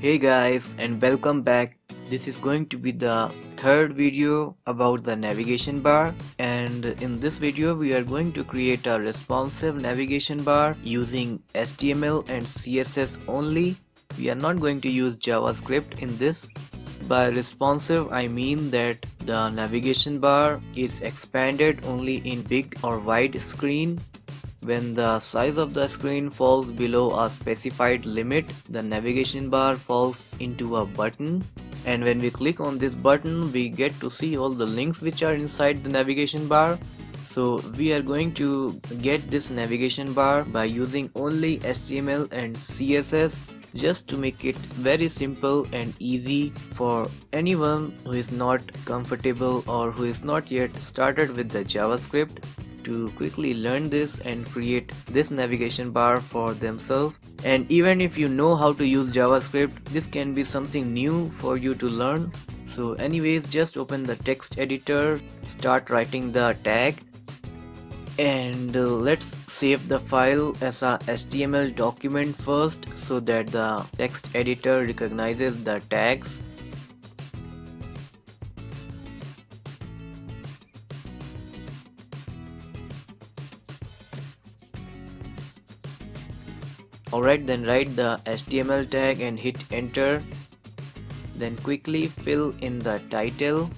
Hey guys and welcome back. This is going to be the third video about the navigation bar and in this video we are going to create a responsive navigation bar using HTML and CSS only. We are not going to use JavaScript in this. By responsive I mean that the navigation bar is expanded only in big or wide screen when the size of the screen falls below a specified limit, the navigation bar falls into a button. And when we click on this button we get to see all the links which are inside the navigation bar. So we are going to get this navigation bar by using only HTML and CSS just to make it very simple and easy for anyone who is not comfortable or who is not yet started with the JavaScript to quickly learn this and create this navigation bar for themselves. And even if you know how to use JavaScript this can be something new for you to learn. So anyways just open the text editor start writing the tag and uh, let's save the file as a HTML document first so that the text editor recognizes the tags Alright then write the HTML tag and hit enter. Then quickly fill in the title.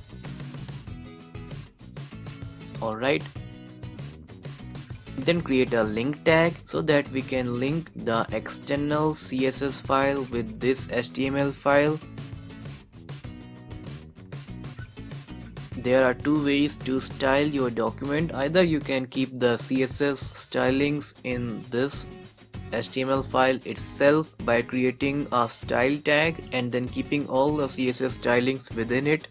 Alright. Then create a link tag so that we can link the external CSS file with this HTML file. There are two ways to style your document. Either you can keep the CSS stylings in this HTML file itself by creating a style tag and then keeping all the CSS stylings within it.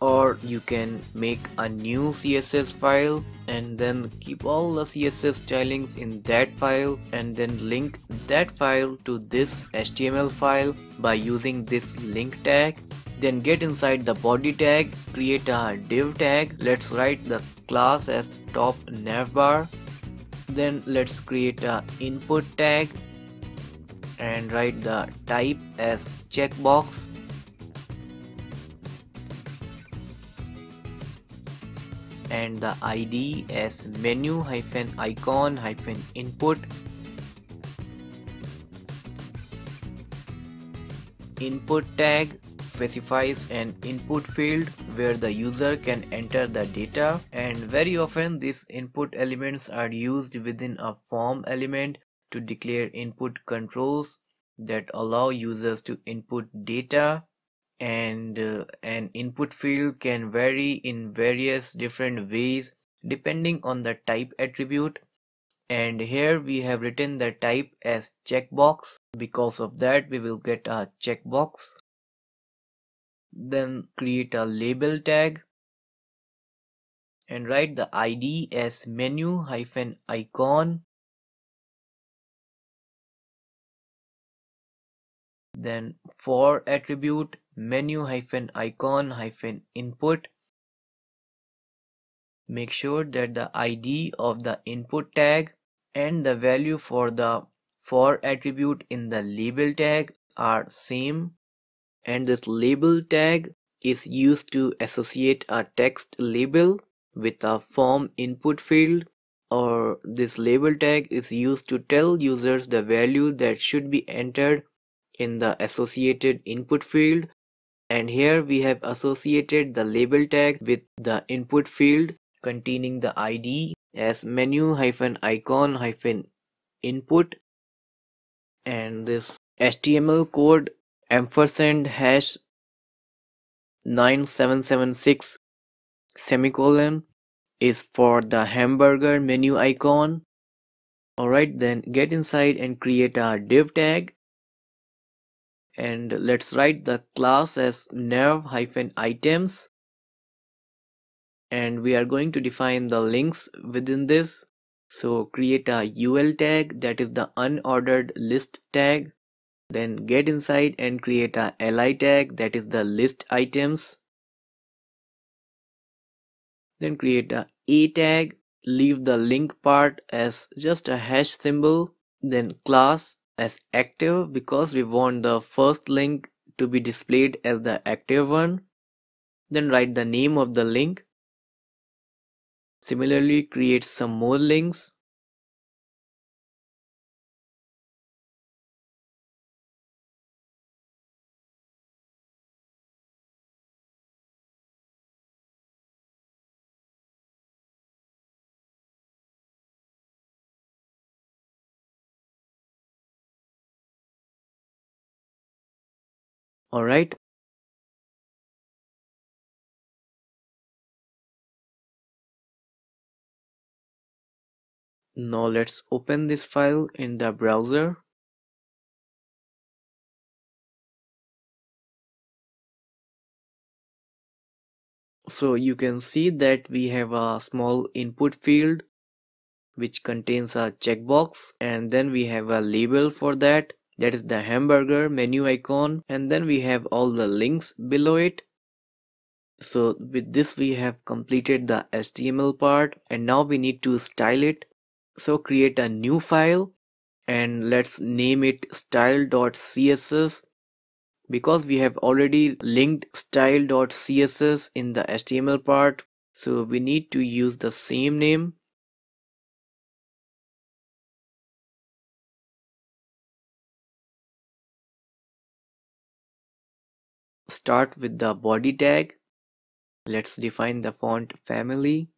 Or you can make a new CSS file and then keep all the CSS stylings in that file and then link that file to this HTML file by using this link tag. Then get inside the body tag create a div tag. Let's write the class as top navbar then let's create a input tag and write the type as checkbox. And the id as menu hyphen icon hyphen input. Input tag specifies an input field where the user can enter the data and very often these input elements are used within a form element to declare input controls that allow users to input data and uh, an input field can vary in various different ways depending on the type attribute. And here we have written the type as checkbox. Because of that we will get a checkbox then create a label tag and write the id as menu hyphen icon. Then for attribute menu hyphen icon hyphen input. Make sure that the id of the input tag and the value for the for attribute in the label tag are same and this label tag is used to associate a text label with a form input field or this label tag is used to tell users the value that should be entered in the associated input field. And here we have associated the label tag with the input field containing the id as menu hyphen icon hyphen input. And this html code ampersand hash 9776 semicolon is for the hamburger menu icon. Alright then get inside and create a div tag. And let's write the class as nav hyphen items. And we are going to define the links within this. So create a ul tag that is the unordered list tag then get inside and create a li tag that is the list items. Then create a a tag, leave the link part as just a hash symbol. Then class as active because we want the first link to be displayed as the active one. Then write the name of the link. Similarly create some more links alright now let's open this file in the browser. So you can see that we have a small input field which contains a checkbox and then we have a label for that that is the hamburger menu icon and then we have all the links below it. So with this we have completed the HTML part and now we need to style it. So create a new file and let's name it style.css because we have already linked style.css in the HTML part so we need to use the same name start with the body tag. Let's define the font family.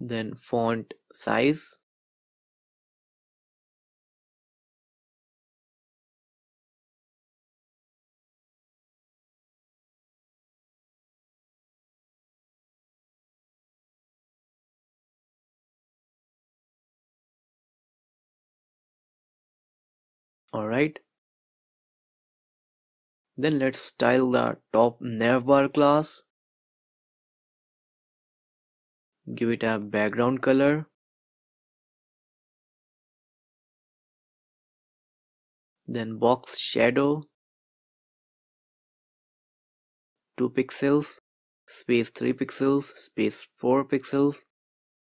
Then font size alright then let's style the top navbar class give it a background color. Then box shadow. 2 pixels. Space 3 pixels. Space 4 pixels.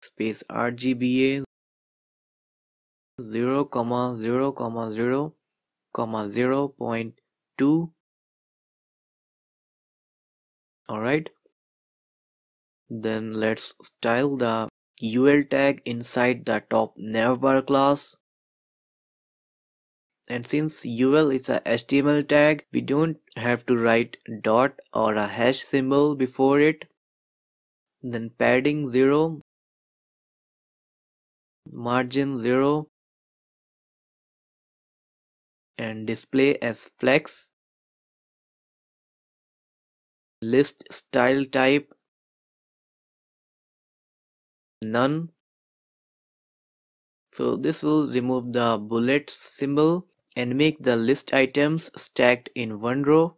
Space RGBA 0 comma 0 comma 0 comma 0 0.2 alright then let's style the ul tag inside the top navbar class. And since ul is a html tag we don't have to write dot or a hash symbol before it. Then padding 0 margin 0 and display as flex. List style type. None. So this will remove the bullet symbol and make the list items stacked in one row.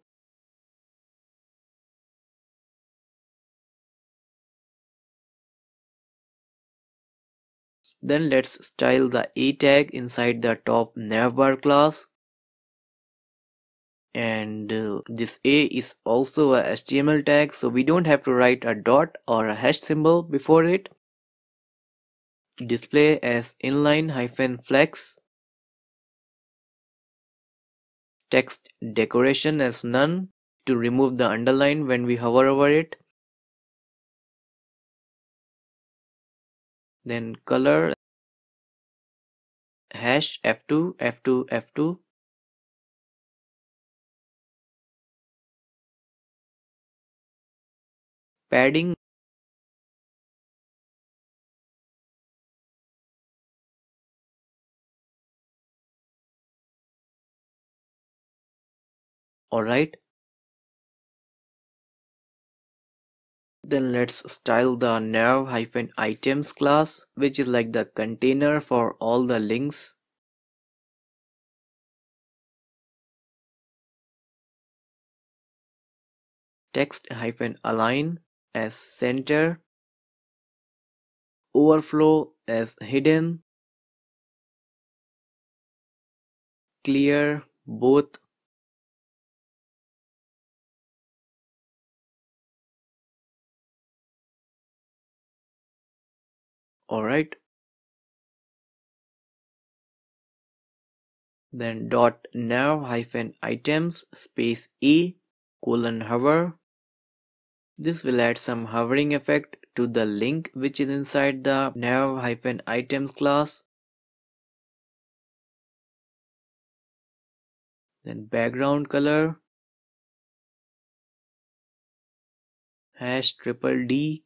Then let's style the a tag inside the top navbar class and uh, this a is also a html tag so we don't have to write a dot or a hash symbol before it. Display as inline hyphen flex. Text decoration as none to remove the underline when we hover over it. Then color. Hash f2 f2 f2 padding. Alright then let's style the nav hyphen items class which is like the container for all the links. Text hyphen align as center overflow as hidden clear both alright then dot nav hyphen items space a colon hover this will add some hovering effect to the link which is inside the nav-items class. Then background color. Hash triple d.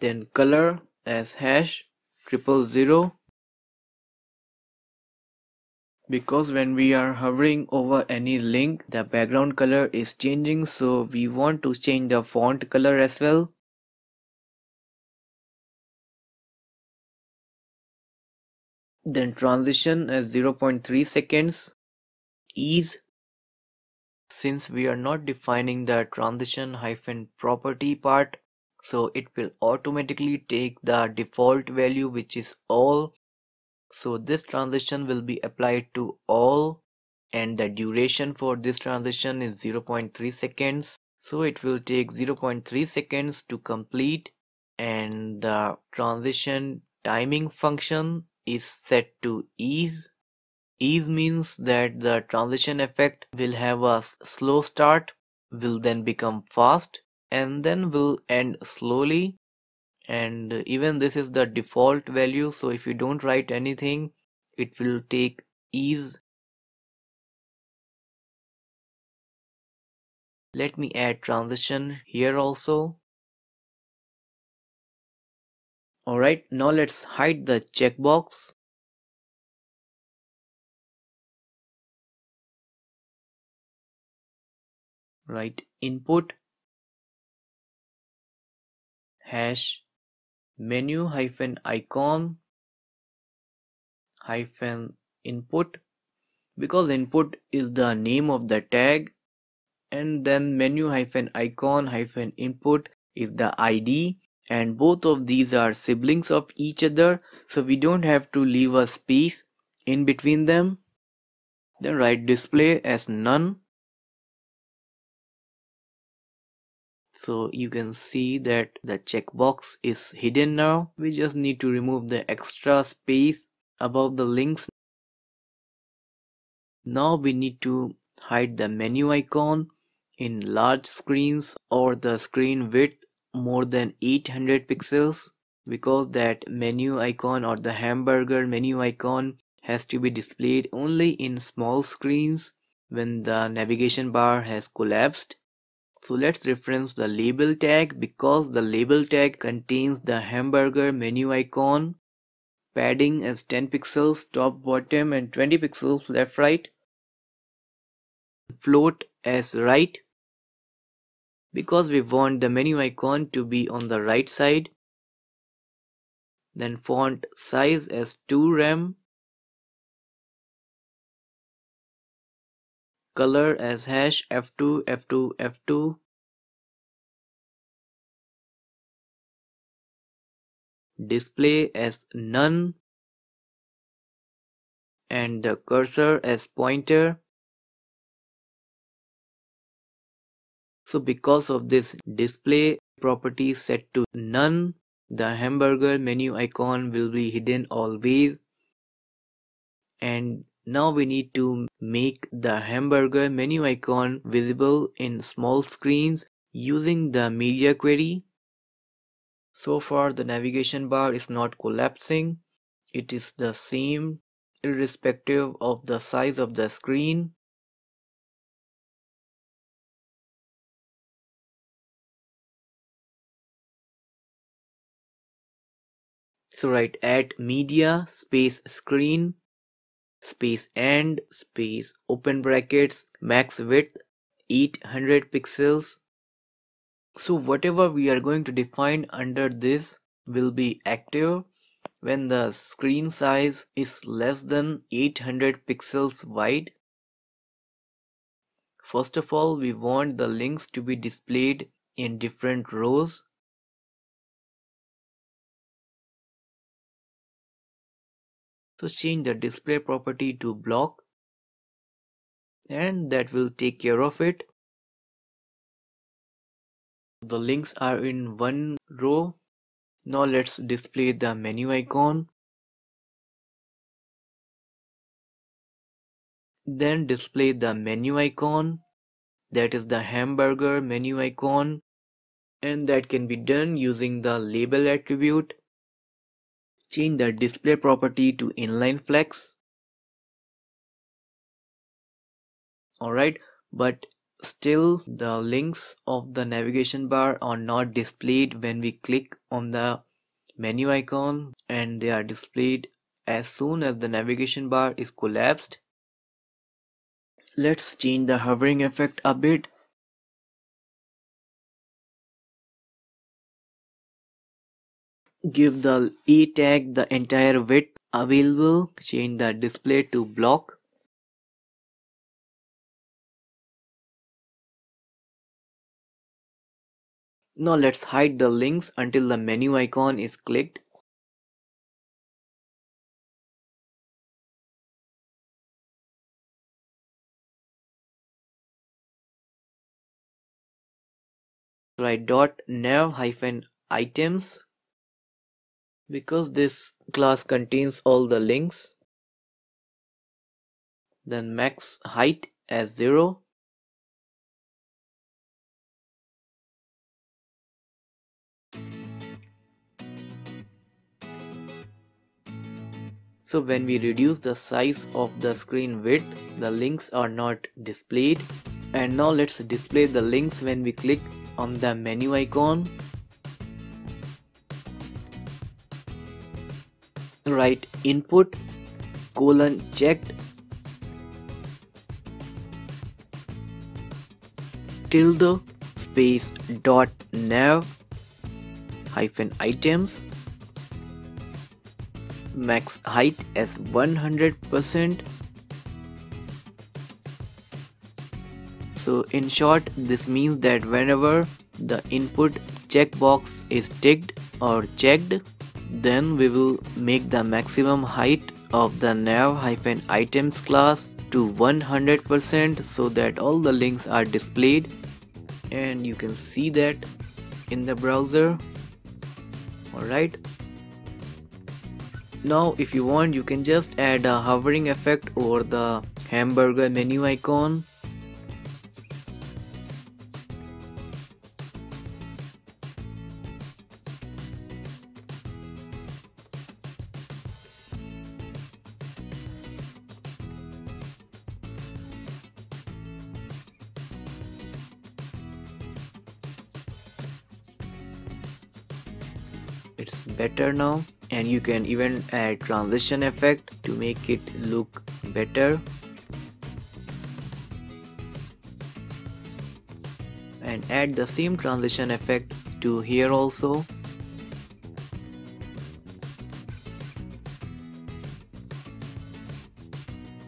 Then color as hash triple zero because when we are hovering over any link the background color is changing so we want to change the font color as well. Then transition as 0.3 seconds. Ease. Since we are not defining the transition hyphen property part so it will automatically take the default value which is all so this transition will be applied to all and the duration for this transition is 0.3 seconds. So it will take 0.3 seconds to complete and the transition timing function is set to ease. Ease means that the transition effect will have a slow start will then become fast and then will end slowly and even this is the default value. So if you don't write anything it will take ease. Let me add transition here also. Alright now let's hide the checkbox. Write input hash menu hyphen icon hyphen input because input is the name of the tag and then menu hyphen icon hyphen input is the id and both of these are siblings of each other so we don't have to leave a space in between them. Then write display as none so you can see that the checkbox is hidden now. We just need to remove the extra space above the links. Now we need to hide the menu icon in large screens or the screen width more than 800 pixels because that menu icon or the hamburger menu icon has to be displayed only in small screens when the navigation bar has collapsed so let's reference the label tag because the label tag contains the hamburger menu icon. Padding as 10 pixels top bottom and 20 pixels left right. Float as right because we want the menu icon to be on the right side. Then font size as 2 rem. Color as hash f2 f2 f2 display as none. And the cursor as pointer. So because of this display property set to none the hamburger menu icon will be hidden always. And now we need to make the hamburger menu icon visible in small screens using the media query. So far the navigation bar is not collapsing. It is the same irrespective of the size of the screen. So write add media space screen space and space open brackets max width 800 pixels. So whatever we are going to define under this will be active when the screen size is less than 800 pixels wide. First of all we want the links to be displayed in different rows So change the display property to block and that will take care of it. The links are in one row. Now let's display the menu icon. Then display the menu icon. That is the hamburger menu icon. And that can be done using the label attribute change the display property to inline flex. Alright but still the links of the navigation bar are not displayed when we click on the menu icon and they are displayed as soon as the navigation bar is collapsed. Let's change the hovering effect a bit give the e tag the entire width available change the display to block Now let's hide the links until the menu icon is clicked. Write dot nav hyphen items because this class contains all the links then max height as 0 So when we reduce the size of the screen width, the links are not displayed. And now let's display the links when we click on the menu icon. Write input colon checked. Tilde space dot nav hyphen items. Max height as 100% so in short this means that whenever the input checkbox is ticked or checked then we will make the maximum height of the nav-items class to 100% so that all the links are displayed. And you can see that in the browser. Alright. Now if you want you can just add a hovering effect over the hamburger menu icon now and you can even add transition effect to make it look better. And add the same transition effect to here also.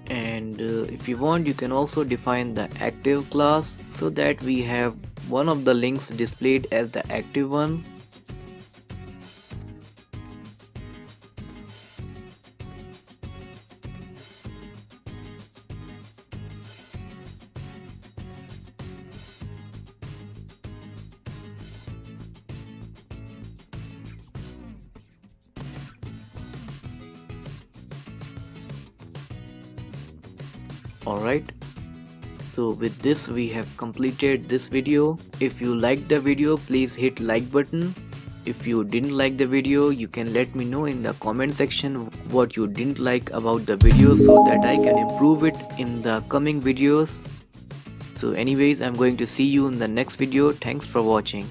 And uh, if you want you can also define the active class so that we have one of the links displayed as the active one alright. So with this we have completed this video. If you liked the video please hit like button. If you didn't like the video you can let me know in the comment section what you didn't like about the video so that I can improve it in the coming videos. So anyways I'm going to see you in the next video. Thanks for watching